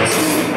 Yes.